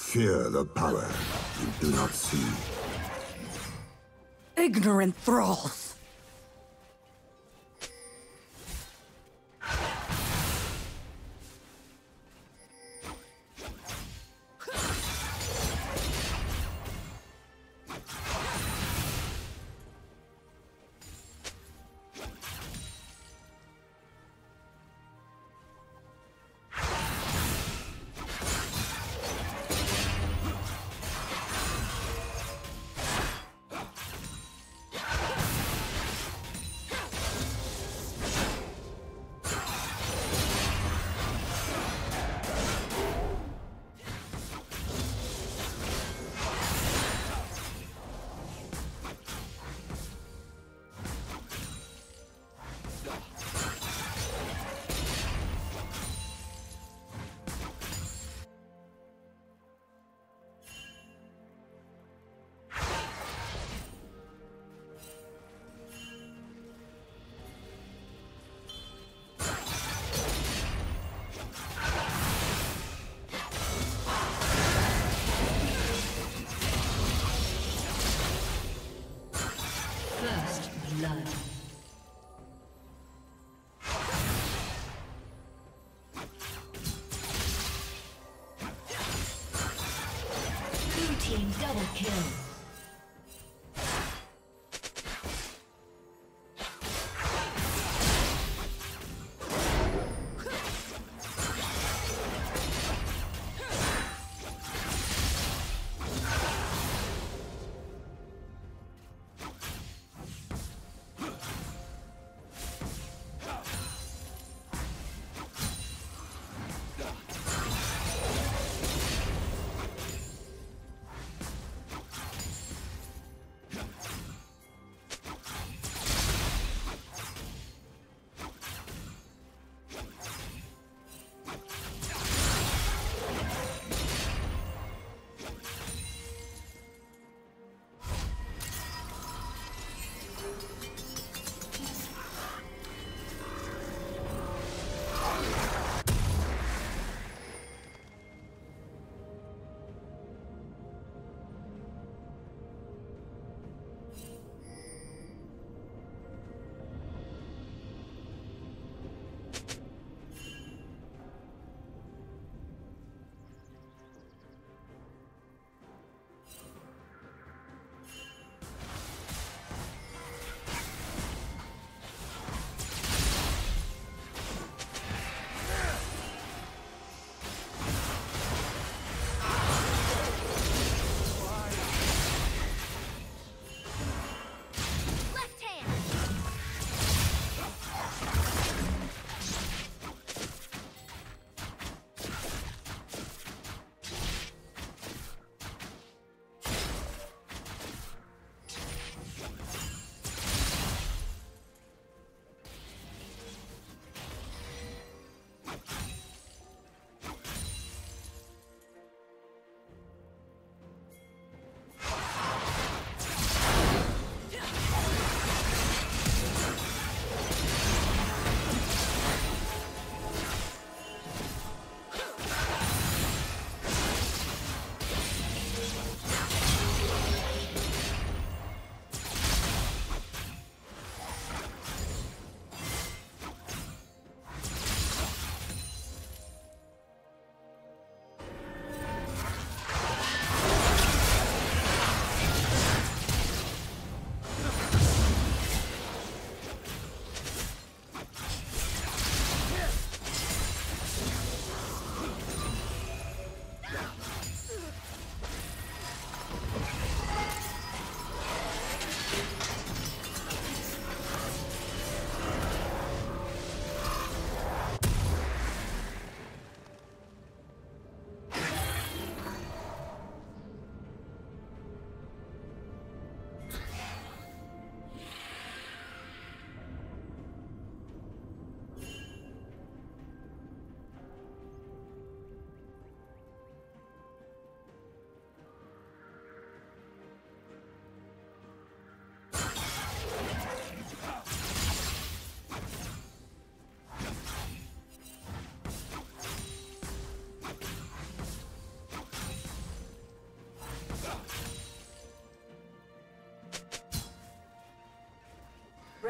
Fear the power you do not see. Ignorant thralls! Kill.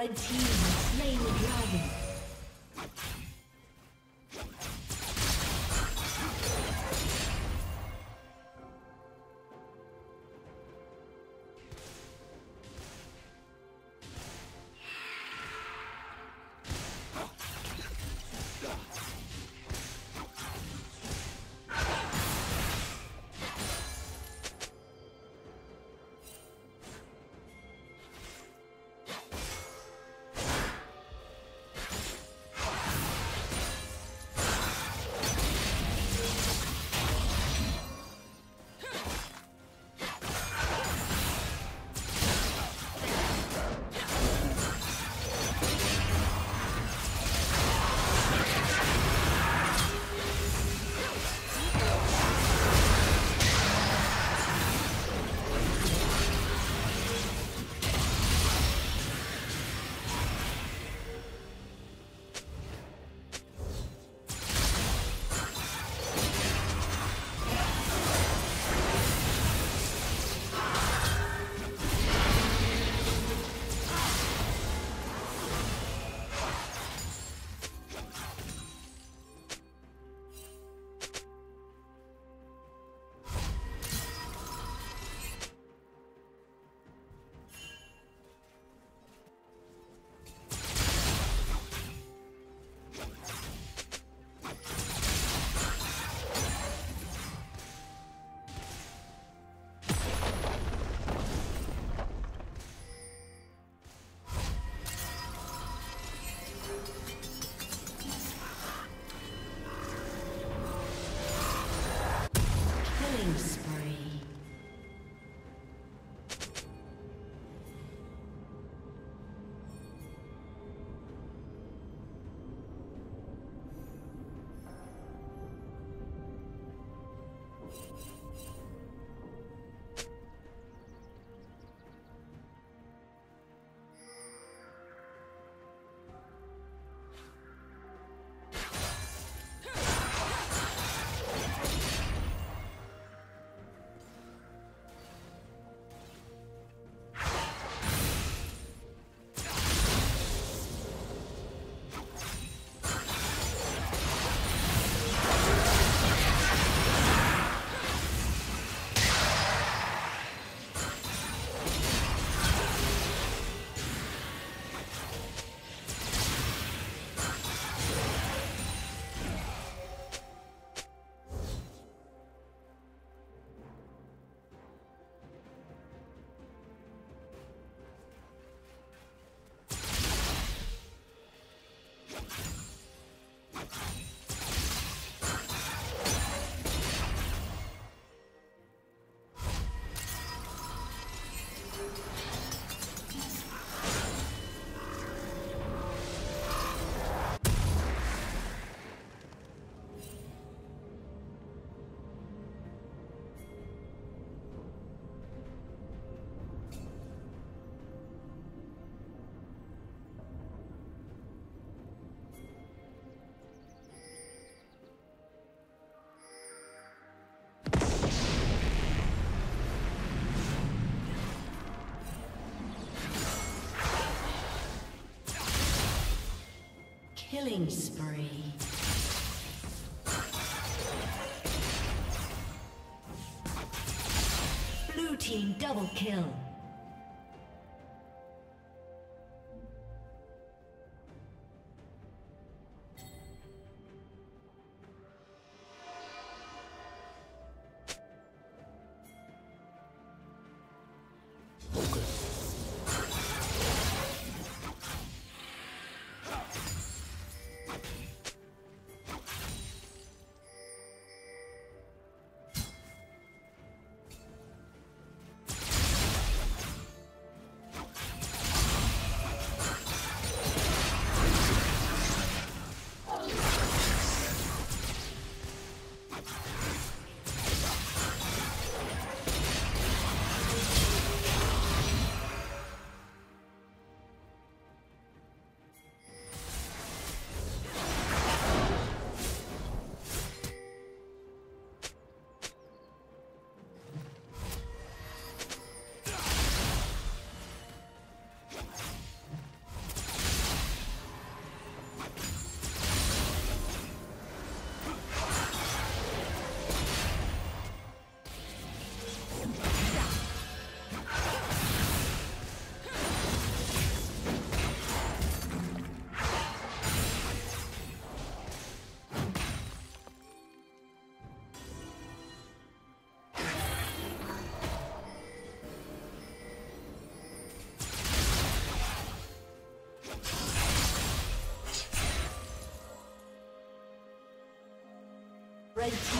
Red team slain the dragon. Killing spree. Blue team double kill. Okay. Red team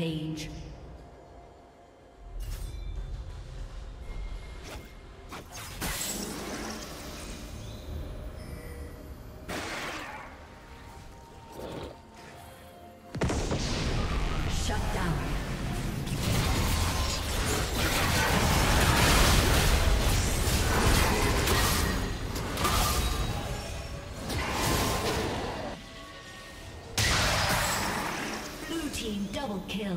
Rampage. Double kill.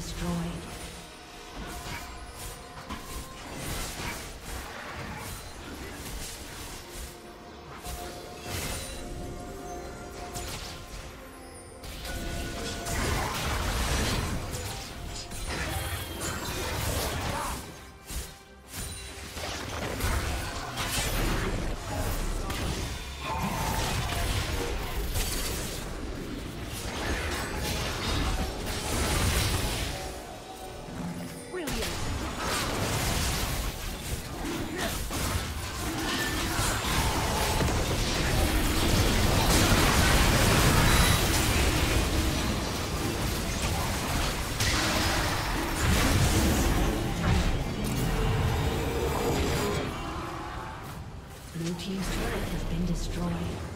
Destroyed. Destroyed.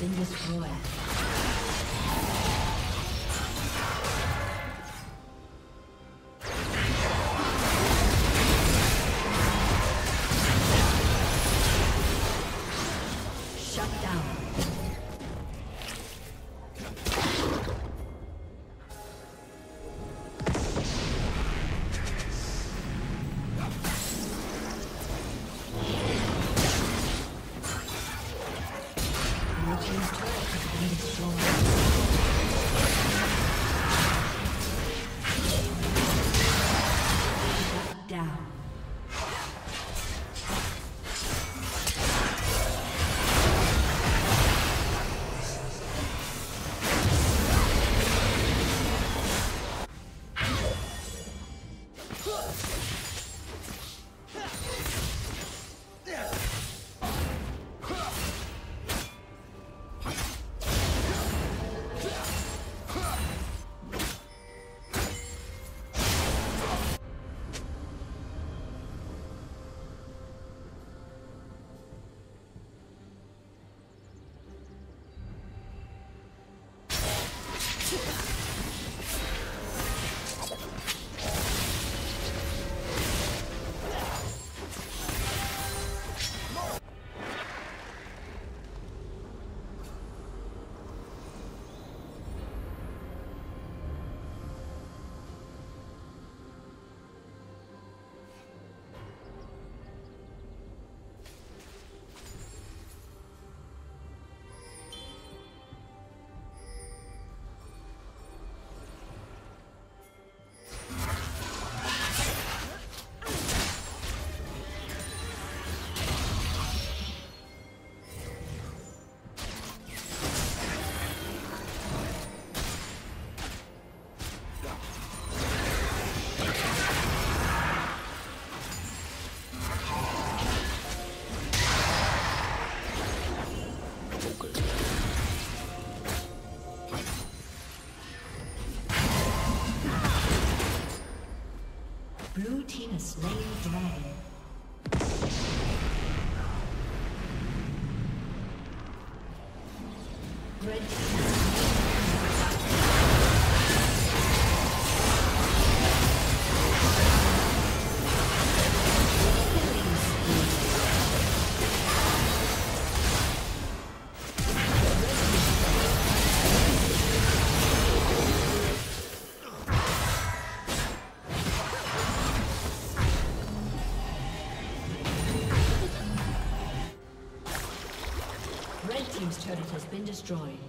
been destroyed. Destroyed.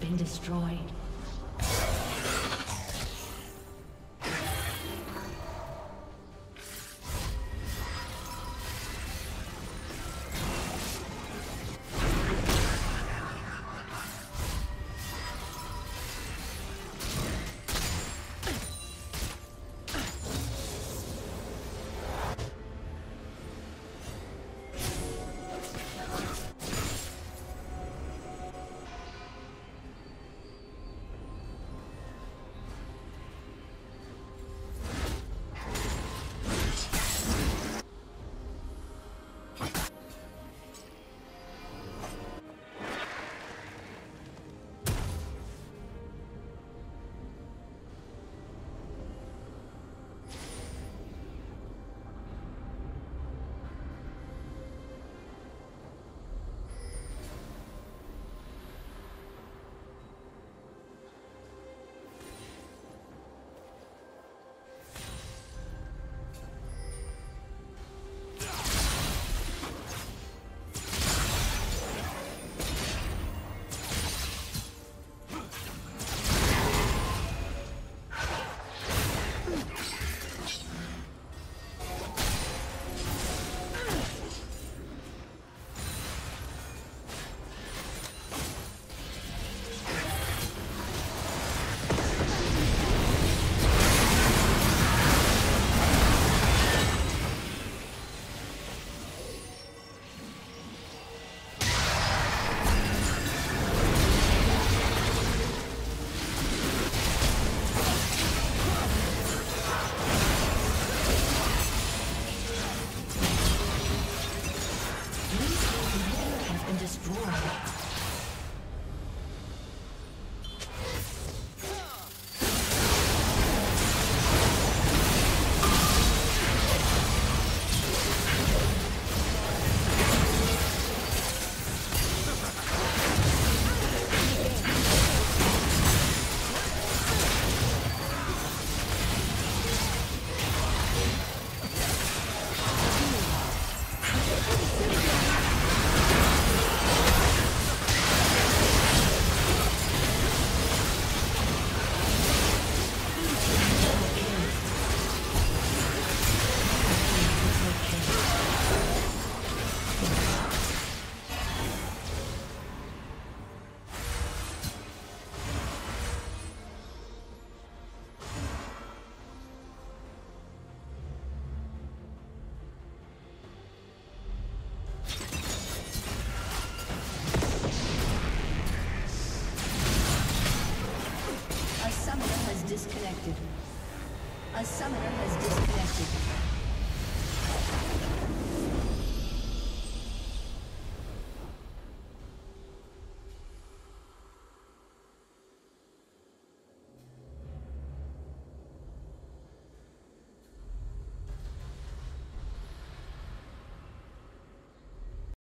Been destroyed.